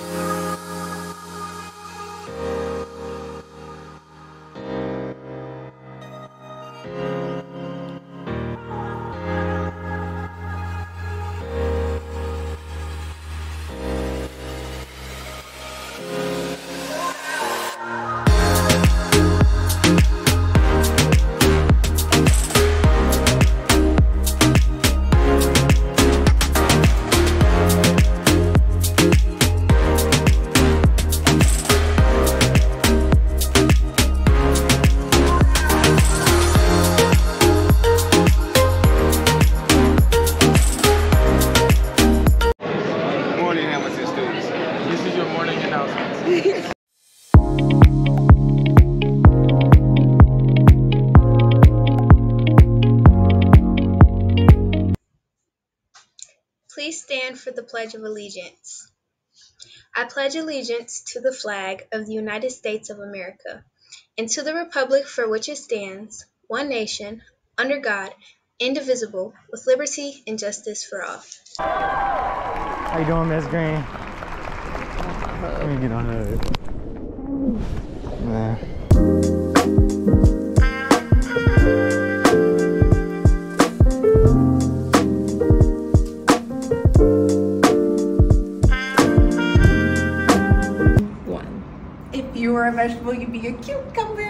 Morning, for the Pledge of Allegiance. I pledge allegiance to the flag of the United States of America and to the republic for which it stands, one nation, under God, indivisible, with liberty and justice for all. How you doing, Miss Green? Let me get on her. Nah. You vegetable, you'd be a cucumber.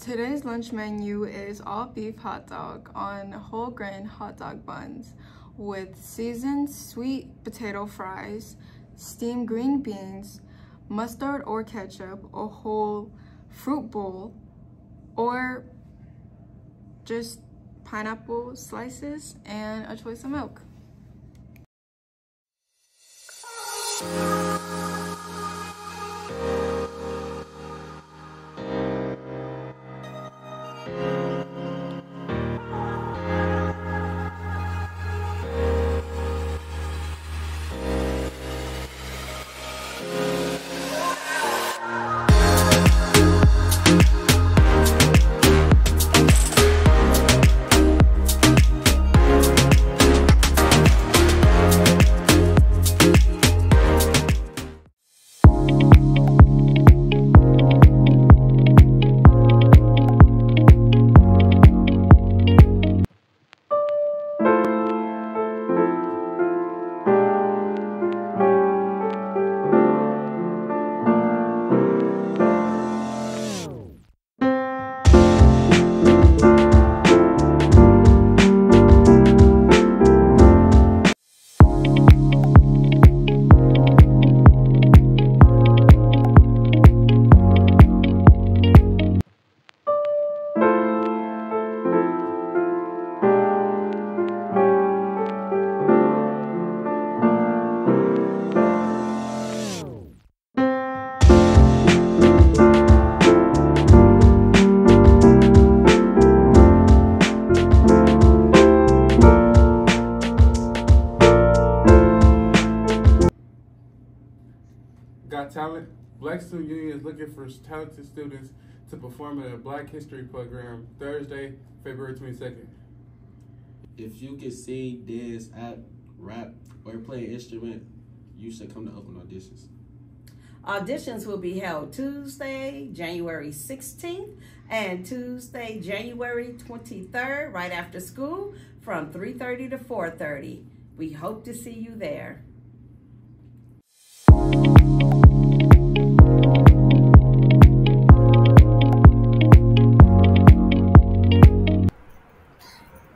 Today's lunch menu is all beef hot dog on whole grain hot dog buns with seasoned sweet potato fries, steamed green beans, mustard or ketchup, a whole fruit bowl, or just pineapple slices and a choice of milk. Got talent? Black Student Union is looking for talented students to perform at a Black History program Thursday, February 22nd. If you can sing, dance, act, rap, or play an instrument, you should come to Oakland auditions. Auditions will be held Tuesday, January 16th and Tuesday, January 23rd, right after school from 3.30 to 4.30. We hope to see you there.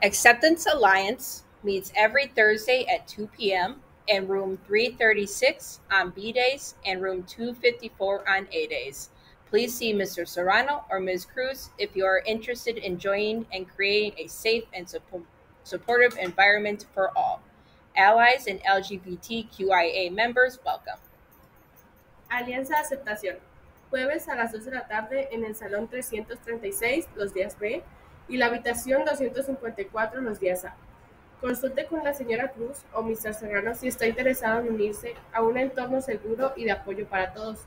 Acceptance Alliance meets every Thursday at 2 p.m. in room 336 on B days and room 254 on A days. Please see Mr. Serrano or Ms. Cruz if you are interested in joining and creating a safe and suppo- supportive environment for all. Allies and LGBTQIA members, welcome. Alianza Aceptación. Jueves a las 2 de la tarde en el Salón 336 los días B y la habitación 254 los días a. Consulte con la señora Cruz o Mr. Serrano si está interesado en unirse a un entorno seguro y de apoyo para todos.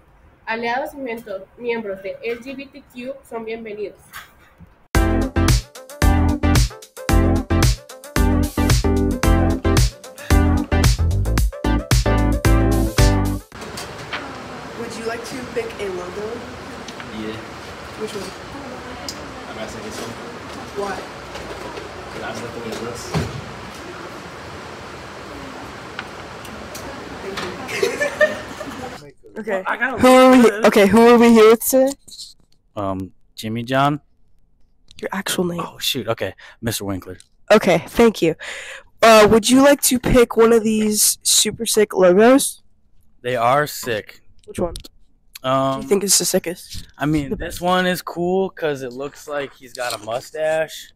Aliados y mentor, miembros de LGBTQ son bienvenidos. Would you like to pick a logo? Yeah. Which one? I'm. Why? Cause I just like the way it looks. Okay. I got a Who are we? logo. Okay, who are we here with today? Um, Jimmy John. Your actual name. Oh shoot. Okay, Mr. Winkler. Okay, thank you. Uh, would you like to pick one of these super sick logos? They are sick. Which one? Um, Do you think it's the sickest? I mean, this one is cool because it looks like he's got a mustache.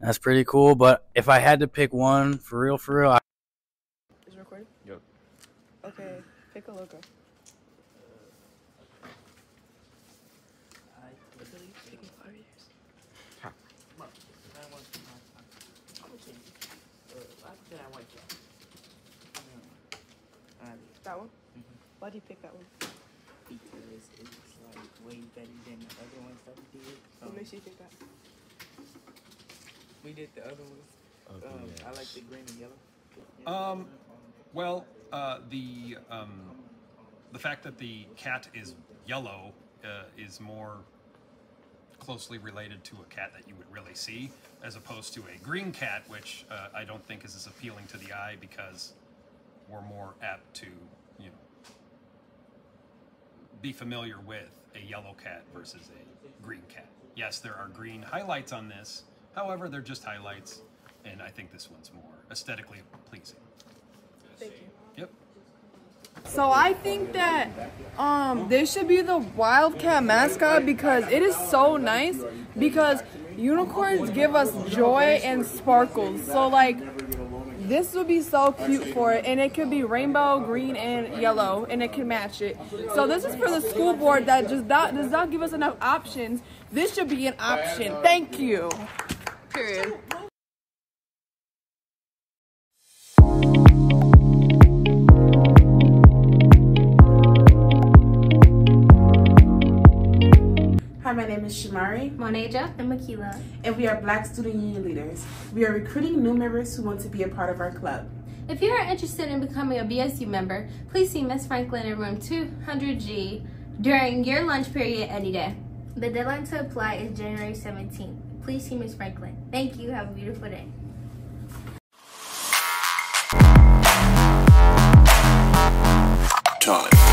That's pretty cool. But if I had to pick one for real, for real, I- Is it recording? Yep. Okay, pick a logo. That one? Why do you pick that one? Because it's like way better than the other ones that we did. What Um, makes you think that? we did the other ones. Okay, um, yeah. I like the green and yellow. Um, well, uh, the um, the fact that the cat is yellow uh, is more closely related to a cat that you would really see, as opposed to a green cat, which uh, I don't think is as appealing to the eye because we're more apt to, you know, be familiar with a yellow cat versus a green cat. Yes, there are green highlights on this. However, they're just highlights, and I think this one's more aesthetically pleasing. Thank you. Yep. So I think that um this should be the Wildcat mascot because it is so nice because unicorns give us joy and sparkles. So like this would be so cute for it and it could be rainbow, green and yellow and it can match it. So this is for the school board that just not, does not give us enough options. This should be an option. Thank you. Period. Name is Shamari. Moneja. And Makila. And we are Black Student Union leaders. We are recruiting new members who want to be a part of our club. If you are interested in becoming a BSU member, please see Ms. Franklin in room 200G during your lunch period any day. The deadline to apply is January 17th. Please see Ms. Franklin. Thank you. Have a beautiful day. Time.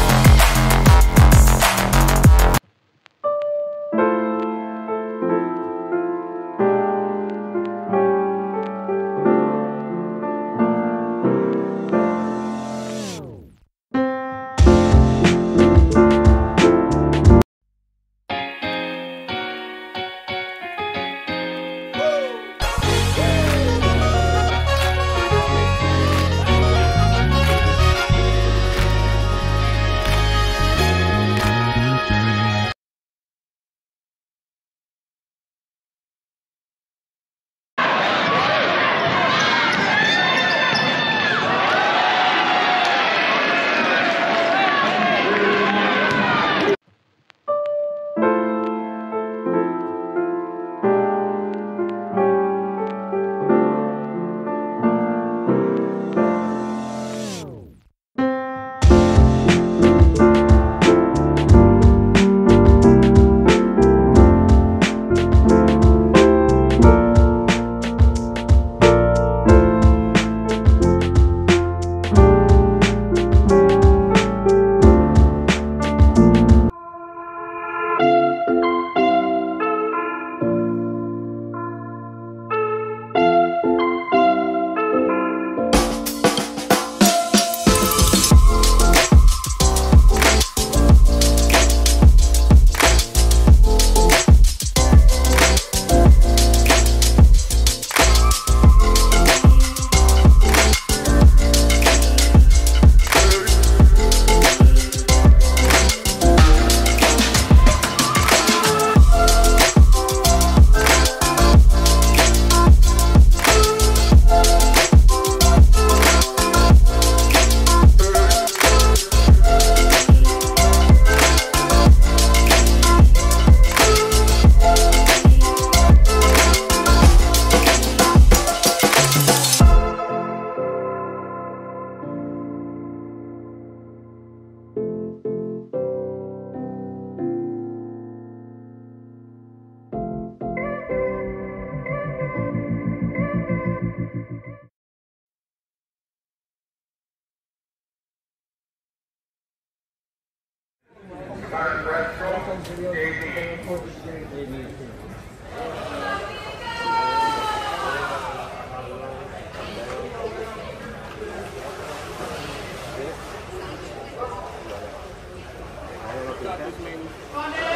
Amen.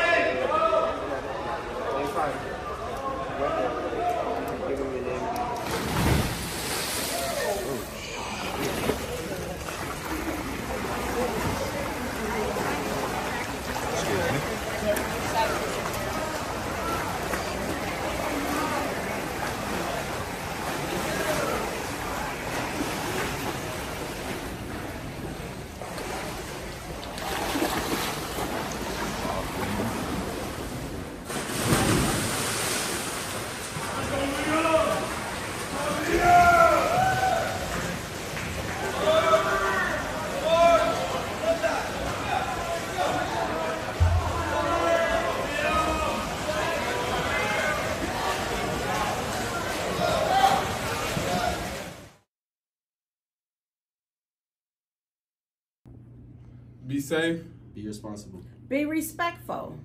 Be safe. Be responsible. Be respectful.